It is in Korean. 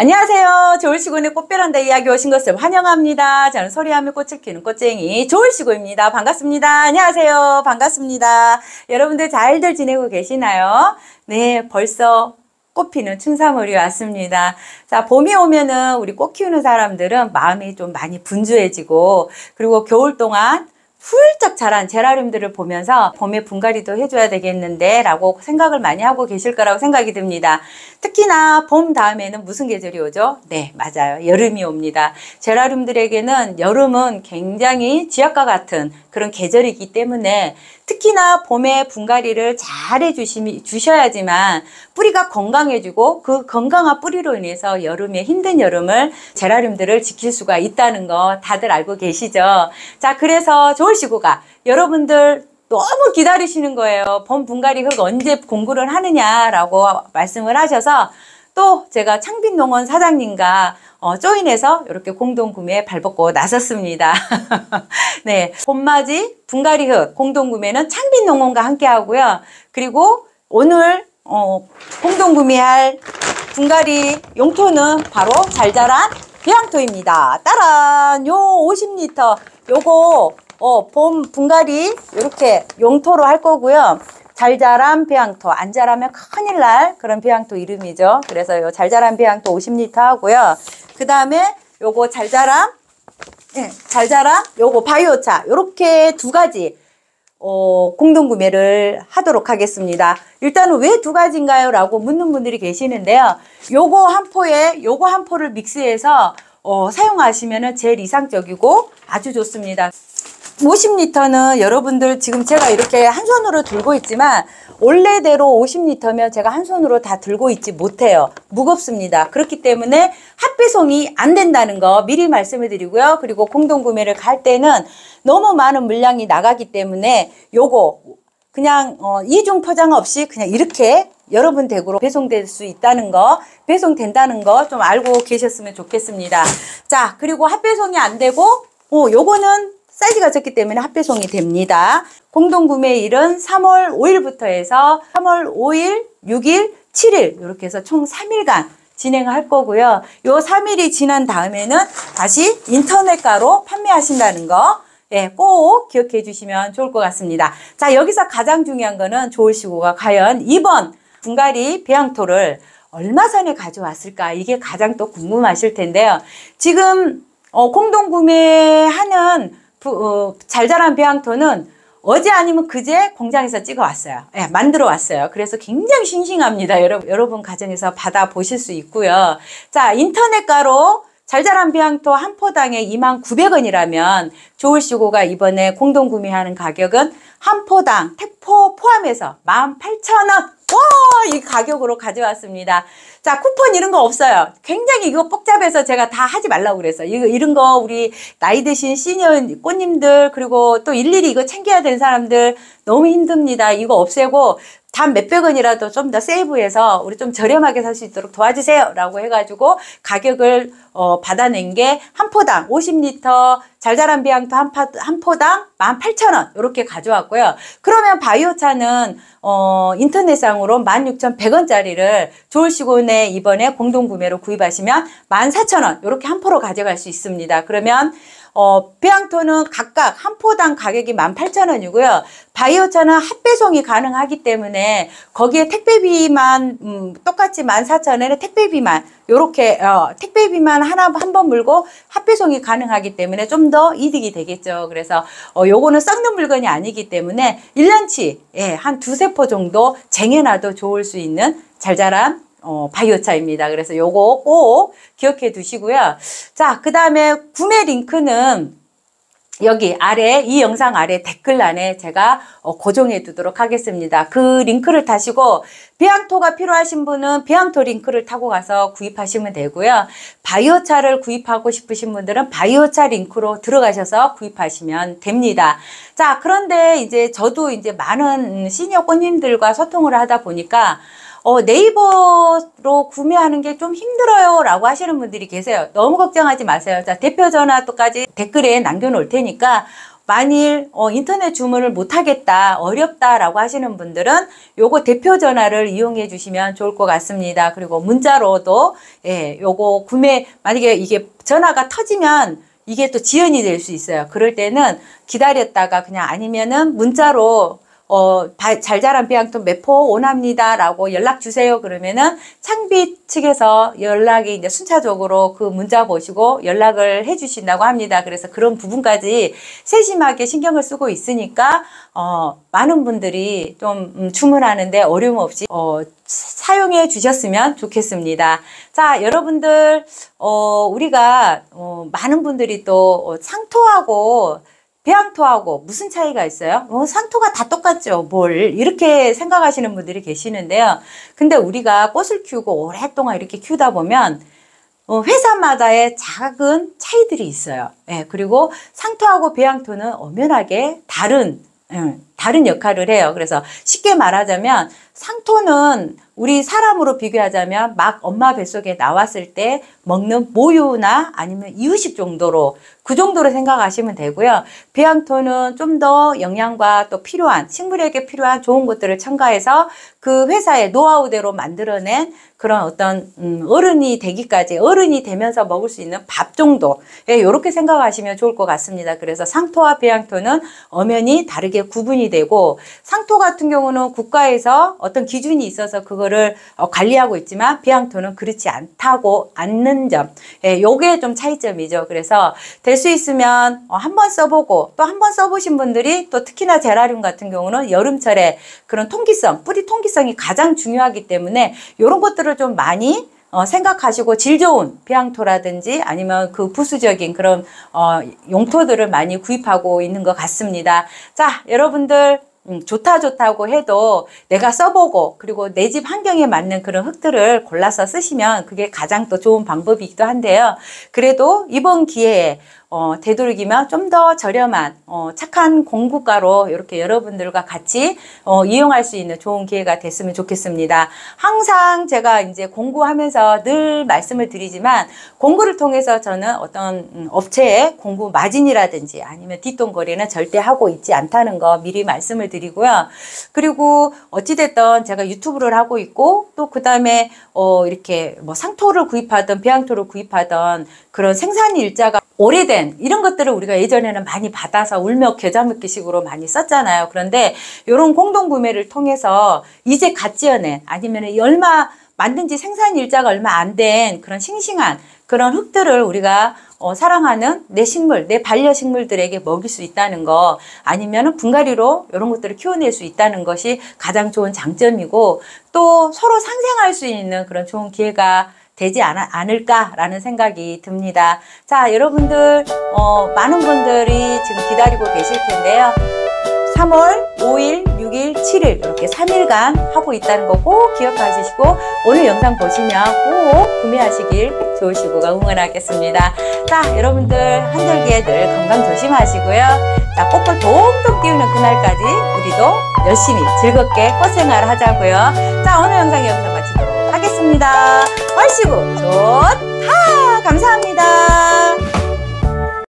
안녕하세요. 좋을시구의 꽃베란다 이야기 오신 것을 환영합니다. 저는 소리하며 꽃을 키우는 꽃쟁이 좋을시구입니다. 반갑습니다. 안녕하세요. 반갑습니다. 여러분들 잘들 지내고 계시나요? 네, 벌써 꽃 피는 춘삼월이 왔습니다. 자, 봄이 오면은 우리 꽃 키우는 사람들은 마음이 좀 많이 분주해지고 그리고 겨울 동안 훌쩍 자란 제라늄들을 보면서 봄에 분갈이도 해줘야 되겠는데 라고 생각을 많이 하고 계실 거라고 생각이 듭니다. 특히나 봄 다음에는 무슨 계절이 오죠? 네, 맞아요. 여름이 옵니다. 제라늄들에게는 여름은 굉장히 지역과 같은 그런 계절이기 때문에 특히나 봄에 분갈이를 잘 해주셔야지만 뿌리가 건강해지고 그 건강한 뿌리로 인해서 여름에 힘든 여름을 제라늄들을 지킬 수가 있다는 거 다들 알고 계시죠? 자, 그래서 좋으시고가 여러분들 너무 기다리시는 거예요. 봄 분갈이 흙 언제 공구를 하느냐라고 말씀을 하셔서 또 제가 창빈농원 사장님과 어, 조인해서 이렇게 공동 구매에 발벗고 나섰습니다. 네, 봄맞이 분갈이 흙 공동 구매는 창빈농원과 함께 하고요. 그리고 오늘 어, 공동 구매할 분갈이 용토는 바로 잘 자란 배양토입니다. 따란 요 50리터 요거 어, 봄 분갈이 이렇게 용토로 할 거고요. 잘 자란 배양토, 안 자라면 큰일 날 그런 배양토 이름이죠. 그래서 요 잘 자란 배양토 50리터 하고요. 그 다음에 요거 잘 자란, 네, 잘 자란 요거 바이오차 요렇게 두 가지 어, 공동 구매를 하도록 하겠습니다. 일단은 왜 두 가지인가요? 라고 묻는 분들이 계시는데요. 요거 한 포에 요거 한 포를 믹스해서 어, 사용하시면 제일 이상적이고 아주 좋습니다. 50리터는 여러분들 지금 제가 이렇게 한 손으로 들고 있지만 원래대로 50리터면 제가 한 손으로 다 들고 있지 못해요. 무겁습니다. 그렇기 때문에 합배송이 안 된다는 거 미리 말씀을 드리고요. 그리고 공동구매를 갈 때는 너무 많은 물량이 나가기 때문에 요거 그냥 어, 이중 포장 없이 그냥 이렇게 여러분 댁으로 배송될 수 있다는 거, 배송된다는 거 좀 알고 계셨으면 좋겠습니다. 자, 그리고 합배송이 안 되고, 어, 요거는 사이즈가 적기 때문에 합배송이 됩니다. 공동구매일은 3월 5일부터 해서 3월 5일, 6일, 7일 이렇게 해서 총 3일간 진행할 거고요. 요 3일이 지난 다음에는 다시 인터넷가로 판매하신다는 거 예, 꼭 기억해 주시면 좋을 것 같습니다. 자, 여기서 가장 중요한 거는 좋으시고가 과연 이번 분갈이 배양토를 얼마 전에 가져왔을까? 이게 가장 또 궁금하실 텐데요. 지금 어, 공동 구매하는 어, 잘 자란 배양토는 어제 아니면 그제 공장에서 찍어 왔어요. 예, 만들어 왔어요. 그래서 굉장히 싱싱합니다. 여러분, 여러분 가정에서 받아 보실 수 있고요. 자, 인터넷가로 잘 자란 배양토 한 포당에 29,900원이라면 좋을시고가 이번에 공동 구매하는 가격은 한 포당 택포 포함해서 18,000원 와, 이 가격으로 가져왔습니다. 자, 쿠폰 이런 거 없어요. 굉장히 이거 복잡해서 제가 다 하지 말라고 그랬어요. 이거, 이런 거 우리 나이 드신 시니어 꽃님들, 그리고 또 일일이 이거 챙겨야 되는 사람들 너무 힘듭니다. 이거 없애고 단 몇백 원이라도 좀 더 세이브해서 우리 좀 저렴하게 살 수 있도록 도와주세요. 라고 해가지고 가격을 어, 받아낸 게 한 포당 50리터 잘 자란 비앙토 한, 파, 한 포당 18,000원 이렇게 가져왔고요. 그러면 바이오차는 어, 인터넷상 으로 16,100원짜리를 좋을시곤에 이번에 공동구매로 구입하시면 14,000원 이렇게 한 포로 가져갈 수 있습니다. 그러면 어, 배양토는 각각 한 포당 가격이 18,000원이고요. 바이오차는 합배송이 가능하기 때문에 거기에 택배비만 음, 똑같이 14,000원에 택배비만 요렇게 어, 택배비만 하나 한 번 물고 합배송이 가능하기 때문에 좀 더 이득이 되겠죠. 그래서 어, 요거는 썩는 물건이 아니기 때문에 1년치 예, 한 두세 포 정도 쟁여놔도 좋을 수 있는 잘 자란 어, 바이오차입니다. 그래서 요거 꼭 기억해 두시고요. 자, 그 다음에 구매 링크는 여기 아래 이 영상 아래 댓글란에 제가 어, 고정해 두도록 하겠습니다. 그 링크를 타시고 배양토가 필요하신 분은 배양토 링크를 타고 가서 구입하시면 되고요. 바이오차를 구입하고 싶으신 분들은 바이오차 링크로 들어가셔서 구입하시면 됩니다. 자, 그런데 이제 저도 이제 많은 시니어 꽃님들과 소통을 하다 보니까 어, 네이버로 구매하는 게 좀 힘들어요 라고 하시는 분들이 계세요. 너무 걱정하지 마세요. 자, 대표 전화도까지 댓글에 남겨놓을 테니까 만일 어, 인터넷 주문을 못하겠다, 어렵다라고 하시는 분들은 요거 대표 전화를 이용해 주시면 좋을 것 같습니다. 그리고 문자로도 예, 요거 구매 만약에 이게 전화가 터지면 이게 또 지연이 될 수 있어요. 그럴 때는 기다렸다가 그냥 아니면은 문자로 어, 잘 자란 비앙토 매포 원합니다. 라고 연락 주세요. 그러면은 창비 측에서 연락이 이제 순차적으로 그 문자 보시고 연락을 해 주신다고 합니다. 그래서 그런 부분까지 세심하게 신경을 쓰고 있으니까, 어, 많은 분들이 좀 음, 주문하는데 어려움 없이, 어, 사용해 주셨으면 좋겠습니다. 자, 여러분들, 어, 우리가, 어, 많은 분들이 또 어, 상토하고 배양토하고 무슨 차이가 있어요? 어, 상토가 다 똑같죠. 뭘 이렇게 생각하시는 분들이 계시는데요. 근데 우리가 꽃을 키우고 오랫동안 이렇게 키우다 보면 어, 회사마다의 작은 차이들이 있어요. 예, 그리고 상토하고 배양토는 엄연하게 다른 예, 다른 역할을 해요. 그래서 쉽게 말하자면 상토는 우리 사람으로 비교하자면 막 엄마 뱃속에 나왔을 때 먹는 모유나 아니면 이유식 정도로 그 정도로 생각하시면 되고요. 비양토는 좀 더 영양과 또 필요한 식물에게 필요한 좋은 것들을 첨가해서 그 회사의 노하우대로 만들어낸 그런 어떤 음, 어른이 되기까지 어른이 되면서 먹을 수 있는 밥 정도 이렇게 예, 생각하시면 좋을 것 같습니다. 그래서 상토와 비양토는 엄연히 다르게 구분이 되고 상토 같은 경우는 국가에서 어떤 기준이 있어서 그거를 어, 관리하고 있지만 비양토는 그렇지 않다고 않는 점 예, 요게 좀 차이점이죠. 그래서 될 수 있으면 어, 한번 써보고 또 한 번 써보신 분들이 또 특히나 제라늄 같은 경우는 여름철에 그런 통기성 뿌리 통기성이 가장 중요하기 때문에 이런 것들을 좀 많이 어, 생각하시고 질 좋은 비앙토라든지 아니면 그 부수적인 그런 어, 용토들을 많이 구입하고 있는 것 같습니다. 자, 여러분들 음, 좋다 좋다고 해도 내가 써보고 그리고 내 집 환경에 맞는 그런 흙들을 골라서 쓰시면 그게 가장 또 좋은 방법이기도 한데요. 그래도 이번 기회에 어, 되도록이면 좀 더 저렴한 어, 착한 공구가로 이렇게 여러분들과 같이 어, 이용할 수 있는 좋은 기회가 됐으면 좋겠습니다. 항상 제가 이제 공구하면서 늘 말씀을 드리지만 공구를 통해서 저는 어떤 음, 업체의 공구 마진이라든지 아니면 뒷돈거리는 절대 하고 있지 않다는 거 미리 말씀을 드리고요. 그리고 어찌됐든 제가 유튜브를 하고 있고 또 그 다음에 어, 이렇게 뭐 상토를 구입하던 배양토를 구입하던 그런 생산 일자가 오래된 이런 것들을 우리가 예전에는 많이 받아서 울며 겨자 먹기 식으로 많이 썼잖아요. 그런데 이런 공동 구매를 통해서 이제 갓 지어낸 아니면 얼마 만든 지 생산 일자가 얼마 안 된 그런 싱싱한 그런 흙들을 우리가 어, 사랑하는 내 식물, 내 반려식물들에게 먹일 수 있다는 거 아니면 분갈이로 이런 것들을 키워낼 수 있다는 것이 가장 좋은 장점이고 또 서로 상생할 수 있는 그런 좋은 기회가 되지 않, 않을까라는 생각이 듭니다. 자, 여러분들, 어, 많은 분들이 지금 기다리고 계실 텐데요. 3월 5일, 6일, 7일 이렇게 3일간 하고 있다는 거 꼭 기억하시고 오늘 영상 보시면 꼭 구매하시길 좋으시고가 응원하겠습니다. 자, 여러분들 한절기에 늘 건강 조심하시고요. 자, 꽃을 동동 띄우는 그날까지 우리도 열심히 즐겁게 꽃생활 하자고요. 자, 오늘 영상 여기서 마치도록 하겠습니다. 얼씨구 좋다! 감사합니다.